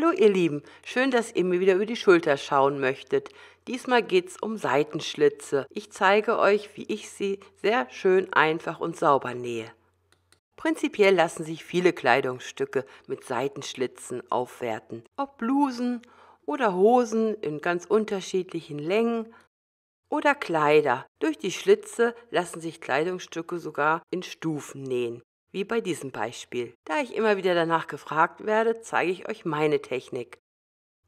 Hallo ihr Lieben, schön, dass ihr mir wieder über die Schulter schauen möchtet. Diesmal geht's um Seitenschlitze. Ich zeige euch, wie ich sie sehr schön einfach und sauber nähe. Prinzipiell lassen sich viele Kleidungsstücke mit Seitenschlitzen aufwerten. Ob Blusen oder Hosen in ganz unterschiedlichen Längen oder Kleider. Durch die Schlitze lassen sich Kleidungsstücke sogar in Stufen nähen wie bei diesem Beispiel. Da ich immer wieder danach gefragt werde, zeige ich euch meine Technik.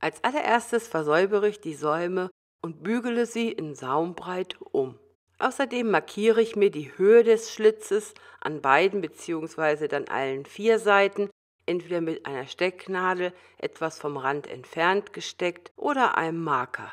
Als allererstes versäubere ich die Säume und bügele sie in Saumbreite um. Außerdem markiere ich mir die Höhe des Schlitzes an beiden bzw. dann allen vier Seiten, entweder mit einer Stecknadel etwas vom Rand entfernt gesteckt oder einem Marker.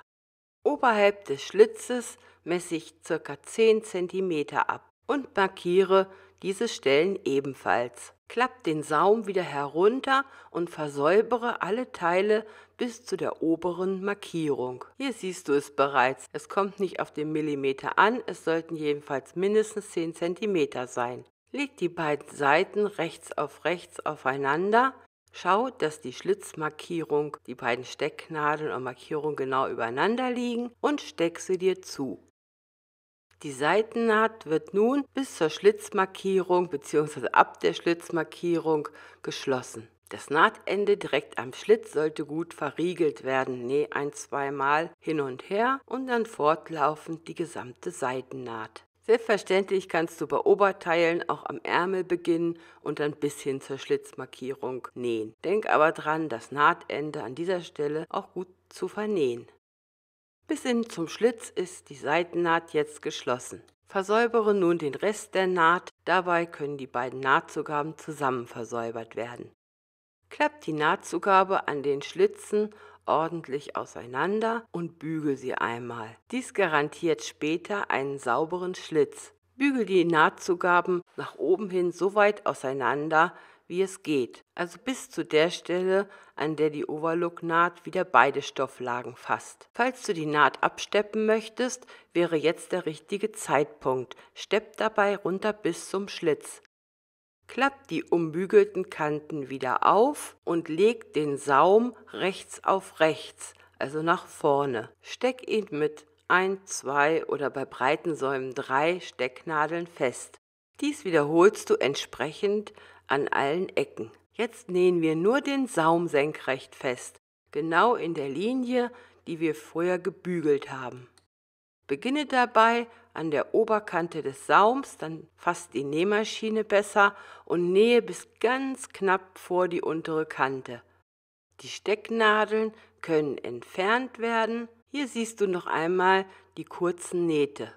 Oberhalb des Schlitzes messe ich ca. 10 cm ab und markiere diese Stellen ebenfalls. Klapp den Saum wieder herunter und versäubere alle Teile bis zu der oberen Markierung. Hier siehst du es bereits. Es kommt nicht auf den Millimeter an, es sollten jedenfalls mindestens 10 cm sein. Leg die beiden Seiten rechts auf rechts aufeinander. Schau, dass die Schlitzmarkierung, die beiden Stecknadeln und Markierung genau übereinander liegen und steck sie dir zu. Die Seitennaht wird nun bis zur Schlitzmarkierung bzw. ab der Schlitzmarkierung geschlossen. Das Nahtende direkt am Schlitz sollte gut verriegelt werden. Näh ein, zweimal hin und her und dann fortlaufend die gesamte Seitennaht. Selbstverständlich kannst du bei Oberteilen auch am Ärmel beginnen und dann bis hin zur Schlitzmarkierung nähen. Denk aber dran, das Nahtende an dieser Stelle auch gut zu vernähen. Bis hin zum Schlitz ist die Seitennaht jetzt geschlossen. Versäubere nun den Rest der Naht, dabei können die beiden Nahtzugaben zusammen versäubert werden. Klapp die Nahtzugabe an den Schlitzen ordentlich auseinander und bügel sie einmal. Dies garantiert später einen sauberen Schlitz. Bügel die Nahtzugaben nach oben hin so weit auseinander, wie es geht, also bis zu der Stelle, an der die Overlook-Naht wieder beide Stofflagen fasst. Falls du die Naht absteppen möchtest, wäre jetzt der richtige Zeitpunkt. Stepp dabei runter bis zum Schlitz. Klapp die umbügelten Kanten wieder auf und leg den Saum rechts auf rechts, also nach vorne. Steck ihn mit ein, zwei oder bei breiten Säumen drei Stecknadeln fest. Dies wiederholst du entsprechend an allen Ecken. Jetzt nähen wir nur den Saum senkrecht fest, genau in der Linie, die wir vorher gebügelt haben. Beginne dabei an der Oberkante des Saums, dann fasst die Nähmaschine besser und nähe bis ganz knapp vor die untere Kante. Die Stecknadeln können entfernt werden. Hier siehst du noch einmal die kurzen Nähte.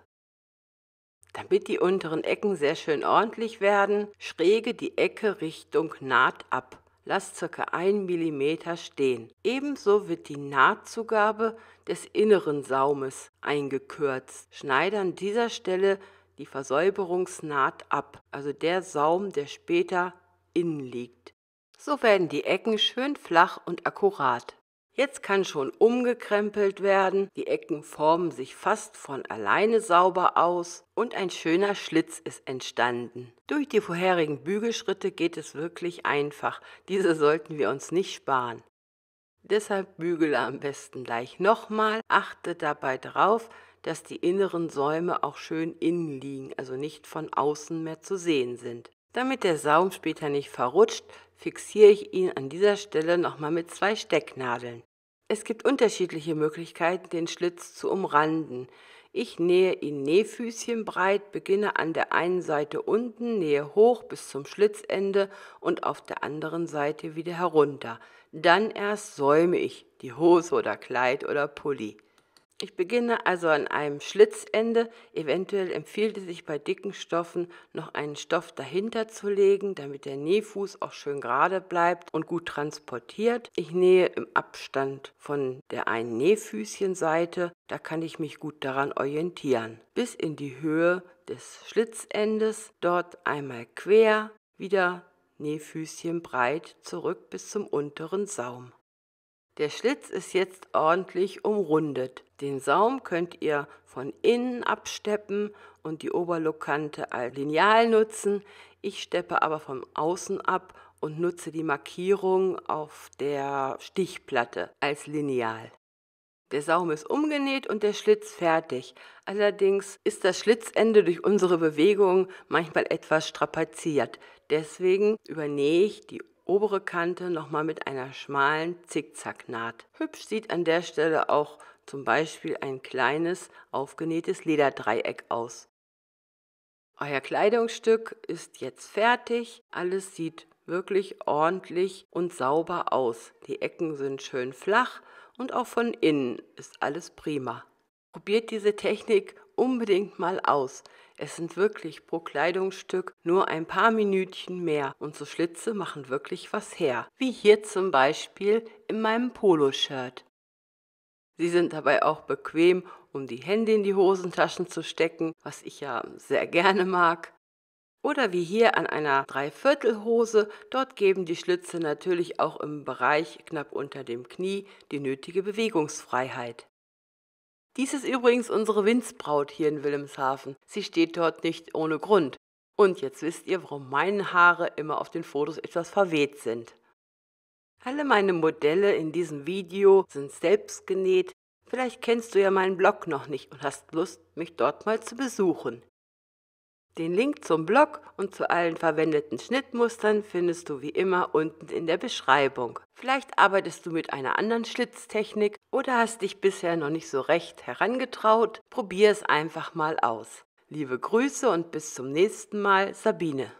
Damit die unteren Ecken sehr schön ordentlich werden, schräge die Ecke Richtung Naht ab. Lass ca. 1 mm stehen. Ebenso wird die Nahtzugabe des inneren Saumes eingekürzt. Schneide an dieser Stelle die Versäuberungsnaht ab, also der Saum, der später innen liegt. So werden die Ecken schön flach und akkurat. Jetzt kann schon umgekrempelt werden, die Ecken formen sich fast von alleine sauber aus und ein schöner Schlitz ist entstanden. Durch die vorherigen Bügelschritte geht es wirklich einfach, diese sollten wir uns nicht sparen. Deshalb bügele am besten gleich nochmal, achte dabei darauf, dass die inneren Säume auch schön innen liegen, also nicht von außen mehr zu sehen sind. Damit der Saum später nicht verrutscht, fixiere ich ihn an dieser Stelle nochmal mit zwei Stecknadeln. Es gibt unterschiedliche Möglichkeiten, den Schlitz zu umranden. Ich nähe ihn nähfüßchenbreit, beginne an der einen Seite unten, nähe hoch bis zum Schlitzende und auf der anderen Seite wieder herunter. Dann erst säume ich die Hose oder Kleid oder Pulli. Ich beginne also an einem Schlitzende. Eventuell empfiehlt es sich bei dicken Stoffen noch einen Stoff dahinter zu legen, damit der Nähfuß auch schön gerade bleibt und gut transportiert. Ich nähe im Abstand von der einen Nähfüßchenseite, da kann ich mich gut daran orientieren. Bis in die Höhe des Schlitzendes, dort einmal quer, wieder Nähfüßchen breit zurück bis zum unteren Saum. Der Schlitz ist jetzt ordentlich umrundet. Den Saum könnt ihr von innen absteppen und die Oberlokante als Lineal nutzen. Ich steppe aber von außen ab und nutze die Markierung auf der Stichplatte als Lineal. Der Saum ist umgenäht und der Schlitz fertig. Allerdings ist das Schlitzende durch unsere Bewegung manchmal etwas strapaziert. Deswegen übernähe ich die obere Kante nochmal mit einer schmalen Zickzacknaht. Hübsch sieht an der Stelle auch zum Beispiel ein kleines aufgenähtes Lederdreieck aus. Euer Kleidungsstück ist jetzt fertig. Alles sieht wirklich ordentlich und sauber aus. Die Ecken sind schön flach und auch von innen ist alles prima. Probiert diese Technik unbedingt mal aus. Es sind wirklich pro Kleidungsstück nur ein paar Minütchen mehr und so Schlitze machen wirklich was her. Wie hier zum Beispiel in meinem Poloshirt. Sie sind dabei auch bequem, um die Hände in die Hosentaschen zu stecken, was ich ja sehr gerne mag. Oder wie hier an einer Dreiviertelhose, dort geben die Schlitze natürlich auch im Bereich knapp unter dem Knie die nötige Bewegungsfreiheit. Dies ist übrigens unsere Winzbraut hier in Wilhelmshaven. Sie steht dort nicht ohne Grund. Und jetzt wisst ihr, warum meine Haare immer auf den Fotos etwas verweht sind. Alle meine Modelle in diesem Video sind selbst genäht. Vielleicht kennst du ja meinen Blog noch nicht und hast Lust, mich dort mal zu besuchen. Den Link zum Blog und zu allen verwendeten Schnittmustern findest du wie immer unten in der Beschreibung. Vielleicht arbeitest du mit einer anderen Schlitztechnik oder hast dich bisher noch nicht so recht herangetraut. Probier es einfach mal aus. Liebe Grüße und bis zum nächsten Mal, Sabine.